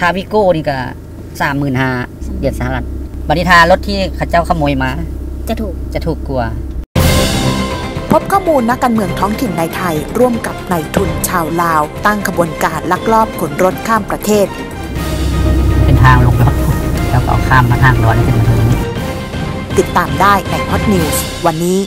ทาวิโก้นี่ก็สามหมื่นห้าเหรียญสหรัฐบันิทารถที่ข้าเจ้าขโมยมา จะถูกจะถูกกว่า พบข้อมูลนักการเมืองท้องถิ่นในไทย ร่วมกับนายทุนชาวลาว ตั้งขบวนการลักลอบขนรถข้ามประเทศ เป็นทางลงรถแล้วก็ข้ามมาทางร้อนขึ้นมาทางนี้ติดตามได้ในฮอตนิวส์วันนี้